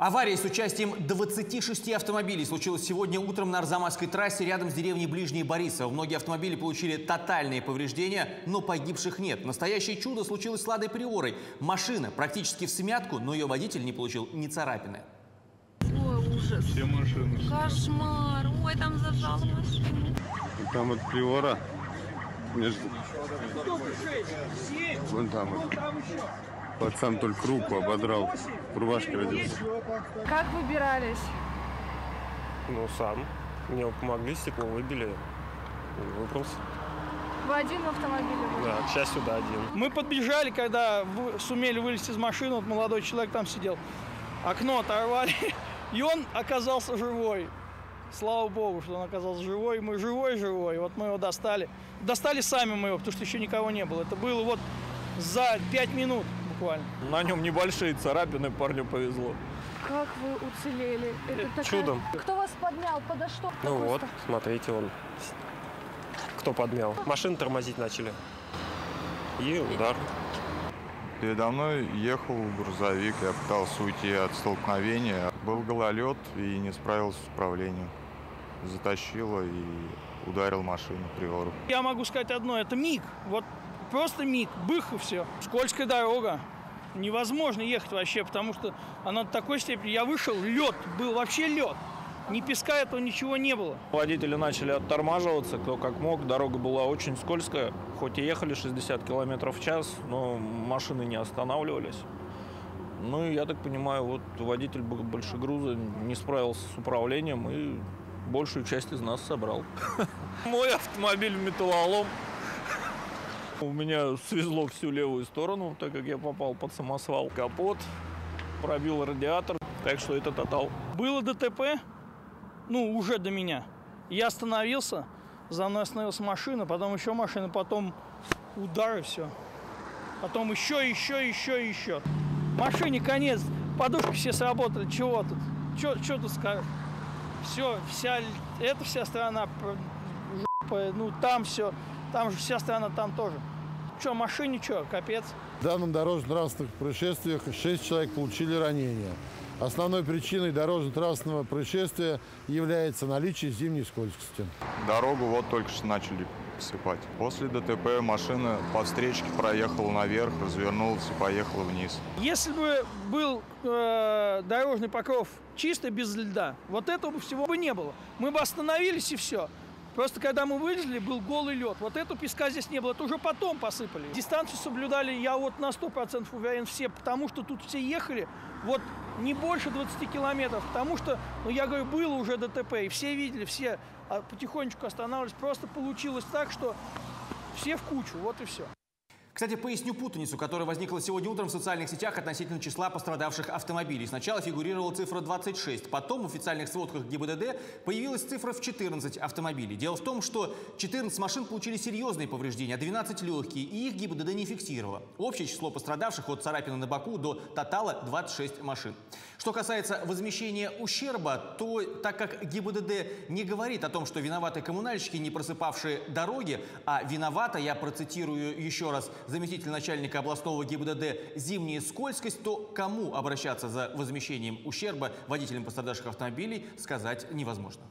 Авария с участием 26 автомобилей случилась сегодня утром на Арзамасской трассе рядом с деревней Ближней Борисово. Многие автомобили получили тотальные повреждения, но погибших нет. Настоящее чудо случилось с Ладой Приорой. Машина практически в смятку, но ее водитель не получил ни царапины. Ой, ужас. Все машины. Кошмар. Ой, там зажал машину. Там от Приора. Между... Вон там. вот. Пацан только руку ободрал. В рубашке родился. Как выбирались? Ну, сам. Мне помогли, стекло выбили. Выбрался. Вы один в автомобиле были? Да, к счастью, да, один. Мы подбежали, когда сумели вылезти из машины, вот молодой человек там сидел, окно оторвали, и он оказался живой. Слава богу, что он оказался живой. Мы живой-живой. Вот мы его достали. Достали сами мы его, потому что еще никого не было. Это было вот за пять минут буквально. На нем небольшие царапины, парню повезло. Как вы уцелели? Это такая- чудом. Кто вас поднял? Подо что? Ну Какой вот, смотрите, он. Кто подмял? Машины тормозить начали. И удар. Передо мной ехал грузовик. Я пытался уйти от столкновения. Был гололед и не справился с управлением. Затащило и ударил машину Приору. Я могу сказать одно, это миг. Вот просто миг, бых и все. Скользкая дорога. Невозможно ехать вообще, потому что она до такой степени... Я вышел, лед, был вообще лед. Ни песка этого ничего не было. Водители начали оттормаживаться, кто как мог. Дорога была очень скользкая. Хоть и ехали 60 км в час, но машины не останавливались. Ну и я так понимаю, вот водитель большегруза не справился с управлением и большую часть из нас собрал. Мой автомобиль в металлолом. У меня свезло всю левую сторону, так как я попал под самосвал. Капот, пробил радиатор, так что это тотал. Было ДТП, ну, уже до меня. Я остановился, за мной остановилась машина, потом еще машина, потом удар и все. Потом еще, еще, еще, еще. Машине конец, подушки все сработали, чего тут? Что тут скажешь? Все, вся, эта вся страна, ну там все, там же вся страна, там тоже. Че, машине что, капец? В данном дорожно-транспортных происшествиях 6 человек получили ранения. Основной причиной дорожно-транспортного происшествия является наличие зимней скользкости. Дорогу вот только что начали посыпать. После ДТП машина по встречке проехала наверх, развернулась и поехала вниз. Если бы был э, дорожный покров чисто без льда, вот этого бы всего бы не было. Мы бы остановились и все. Просто когда мы вылезли, был голый лед. Вот этого песка здесь не было, это уже потом посыпали. Дистанцию соблюдали, я вот на 100% уверен, все, потому что тут все ехали вот не больше 20 километров, потому что, ну я говорю, было уже ДТП, и все видели, все а, потихонечку останавливались. Просто получилось так, что все в кучу, вот и все. Кстати, поясню путаницу, которая возникла сегодня утром в социальных сетях относительно числа пострадавших автомобилей. Сначала фигурировала цифра 26, потом в официальных сводках ГИБДД появилась цифра в 14 автомобилей. Дело в том, что 14 машин получили серьезные повреждения, а 12 легкие, и их ГИБДД не фиксировало. Общее число пострадавших от царапины на боку до тотала 26 машин. Что касается возмещения ущерба, то так как ГИБДД не говорит о том, что виноваты коммунальщики, не просыпавшие дороги, а виновата, я процитирую еще раз заместитель начальника областного ГИБДД, зимняя скользкость, то кому обращаться за возмещением ущерба водителям пострадавших автомобилей, сказать невозможно.